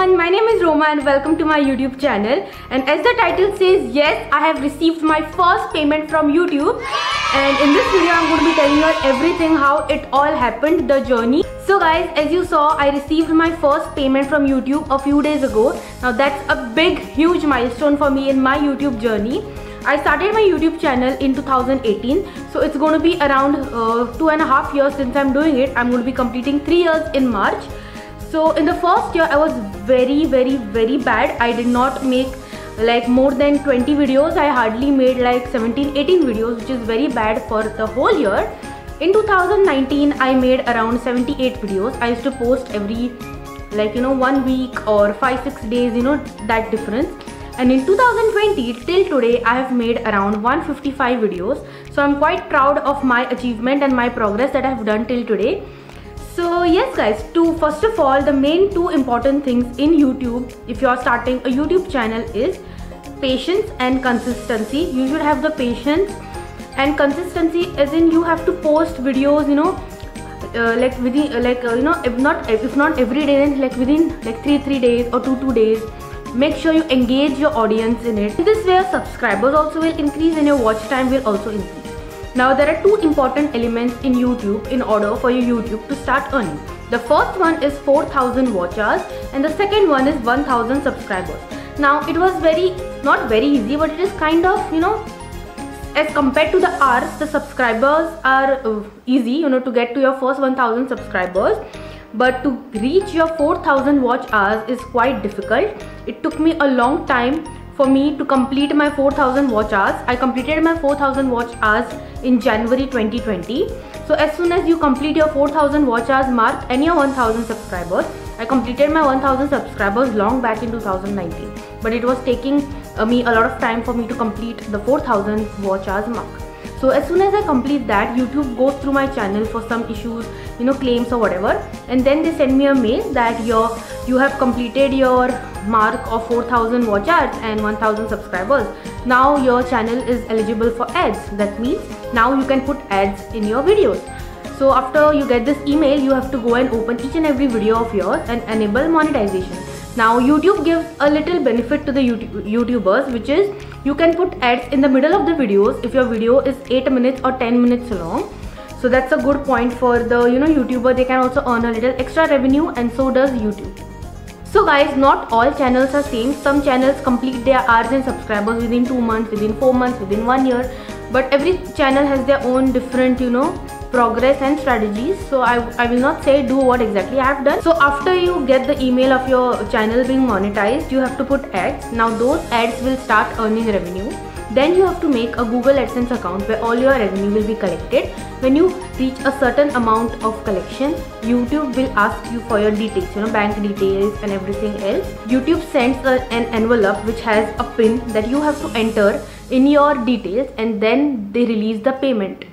everyone, my name is Roma and welcome to my YouTube channel. And as the title says, yes, I have received my first payment from YouTube. And in this video, I'm going to be telling you everything how it all happened, the journey. So guys, as you saw, I received my first payment from YouTube a few days ago. Now that's a big, huge milestone for me in my YouTube journey. I started my YouTube channel in 2018 so it's going to be around uh, two and a half years since I'm doing it. I'm going to be completing three years in March. So in the first year I was very very very bad. I did not make like more than 20 videos. I hardly made like 17 18 videos which is very bad for the whole year. In 2019 I made around 78 videos. I used to post every like you know one week or 5 6 days you know that difference and in 2020 till today I have made around 155 videos so I'm quite proud of my achievement and my progress that I have done till today so yes guys, to first of all the main two important things in YouTube if you are starting a YouTube channel is patience and consistency. You should have the patience and consistency as in you have to post videos you know uh, like within uh, like uh, you know if not if not every day then like within like 3 3 days or 2 2 days make sure you engage your audience in it. In this way your subscribers also will increase and your watch time will also increase. Now there are two important elements in YouTube in order for your YouTube to start earning. The first one is 4000 watch hours and the second one is 1000 subscribers. Now it was very not very easy but it is kind of you know as compared to the hours the subscribers are uh, easy you know to get to your first 1000 subscribers but to reach your 4000 watch hours is quite difficult. It took me a long time for me to complete my 4000 watch hours. I completed my 4000 watch hours in January 2020. So as soon as you complete your 4000 watch hours mark and your 1000 subscribers, I completed my 1000 subscribers long back in 2019. But it was taking uh, me a lot of time for me to complete the 4000 watch hours mark. So as soon as I complete that, YouTube goes through my channel for some issues, you know, claims or whatever. And then they send me a mail that your you have completed your mark of 4000 watch hours and 1000 subscribers. Now your channel is eligible for ads. That means now you can put ads in your videos. So after you get this email, you have to go and open each and every video of yours and enable monetization. Now YouTube gives a little benefit to the YouTubers which is you can put ads in the middle of the videos if your video is 8 minutes or 10 minutes long. So that's a good point for the you know YouTuber they can also earn a little extra revenue and so does YouTube. So guys not all channels are same. Some channels complete their hours and subscribers within 2 months, within 4 months, within 1 year but every channel has their own different you know progress and strategies. So I, I will not say do what exactly I have done. So after you get the email of your channel being monetized you have to put ads. Now those ads will start earning revenue. Then you have to make a Google AdSense account where all your revenue will be collected. When you reach a certain amount of collection, YouTube will ask you for your details, you know, bank details and everything else. YouTube sends a, an envelope which has a pin that you have to enter in your details and then they release the payment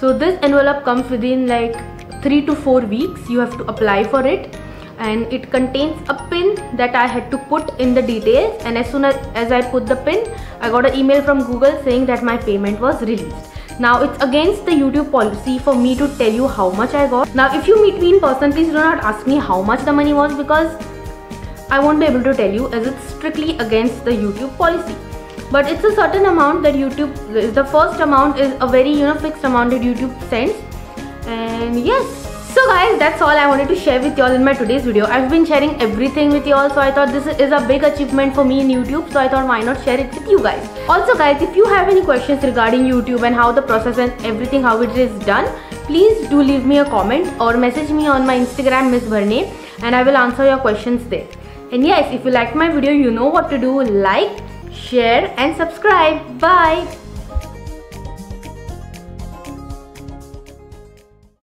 so this envelope comes within like 3 to 4 weeks. You have to apply for it. And it contains a pin that I had to put in the details. And as soon as, as I put the pin I got an email from Google saying that my payment was released. Now it's against the YouTube policy for me to tell you how much I got. Now if you meet me in person please do not ask me how much the money was because I won't be able to tell you as it's strictly against the YouTube policy but it's a certain amount that YouTube the first amount is a very you know fixed amount that YouTube sends. And yes. So guys that's all I wanted to share with y'all in my today's video. I've been sharing everything with y'all so I thought this is a big achievement for me in YouTube so I thought why not share it with you guys. Also guys if you have any questions regarding YouTube and how the process and everything how it is done please do leave me a comment or message me on my Instagram Miss Bharne and I will answer your questions there. And yes if you liked my video you know what to do. Like share and subscribe. Bye.